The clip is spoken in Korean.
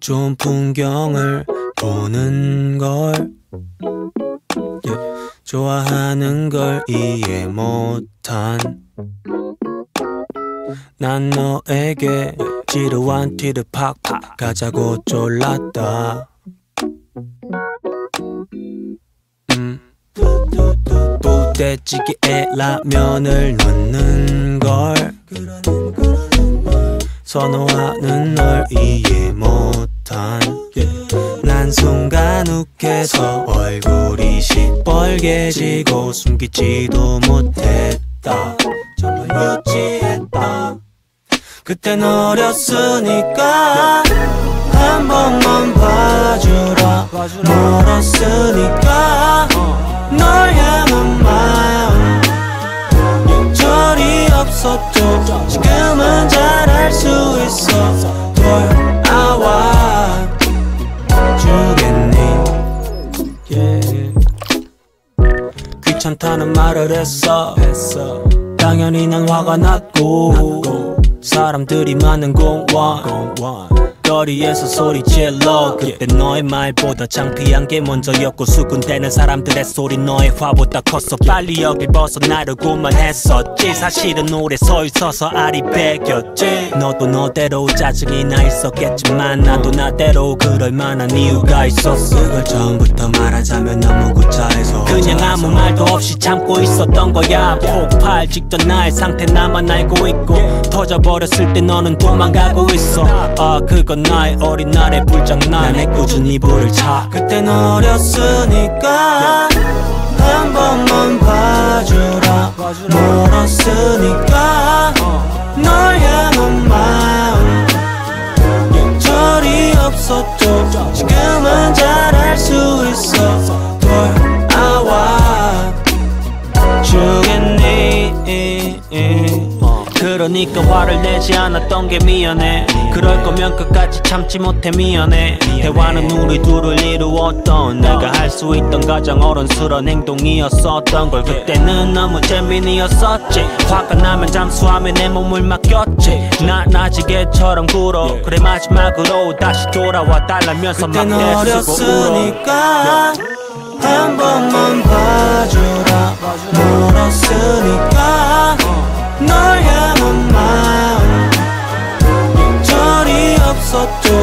좋은 풍경을 보는 걸 좋아하는 걸 이해 못한 난 너에게 지루한 티를 팍팍 가자고 졸랐다 음. 부대찌개에 라면을 넣는 걸 선호하는 널 이해 못한 난 순간 욱해서 얼굴이 시뻘개지고 숨기지도 못했다. 정말 유치했다. 그땐 어렸으니까 한 번만 봐주라. 멀었으니까 널 향한 마음. 절이 없었죠. 지금은 잘 귀찮다는 말을 했어. 당연히 난 화가 났고. 사람들이 많은 공원 거리에서 소리 질러 그때 너의 말보다 창피한 게 먼저였고 수군대는 사람들의 소리 너의 화보다 컸어. 빨리 여길 벗어나려고만 했었지. 사실은 오래 서 있어서 알이 배겼지. 너도 너대로 짜증이 나 있었겠지만 나도 나대로 그럴 만한 이유가 있었어. 그걸 처음부터 말하자면 너무 구차해서 그냥 아무 말도 없이 참고 있었던 거야. 폭발 직전 나의 상태 나만 알고 있고 터져버렸을 때 너는 도망가고 있어. 아 그건 나의 어린 날의 불장난 내 꾸준히 불을 차. 그땐 어렸으니까 한 번만 봐주라. 멀었으니까 널 향한 마음. 절이 없었죠 지금은 잘할 수 있어 그러니까 화를 내지 않았던 게 미안해. 그럴 거면 끝까지 참지 못해 미안해. 대화는 우리 둘을 이루었던 내가 할 수 있던 가장 어른스러운 행동이었었던 걸 그때는 너무 재민이었었지. 화가 나면 잠수하며 내 몸을 맡겼지. 난 아직 애처럼 굴어. 그래 마지막으로 다시 돌아와 달라면서 막 내쓰고 울어. 어렸으니까 한 번만 봐주라 절이